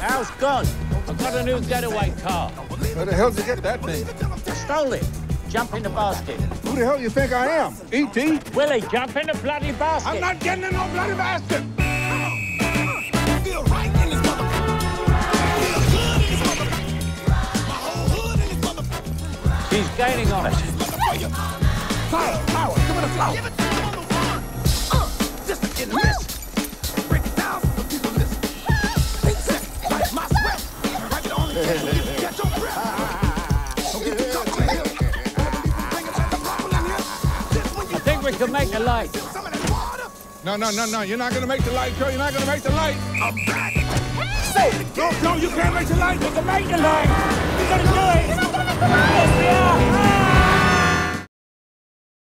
House gone. I've got a new getaway car. Where the hell did you get that thing? I stole it. Jump in the basket. Who the hell you think I am? E.T.? Willie, jump in the bloody basket. I'm not getting in no bloody basket. Feel right in this mother. Feel good in this I think we can make the light. some of that water. No, no, no, no. You're not gonna make the light, girl. You're not gonna make the light. I'm back. Say it. No, no, you can't make the light. You can make the light.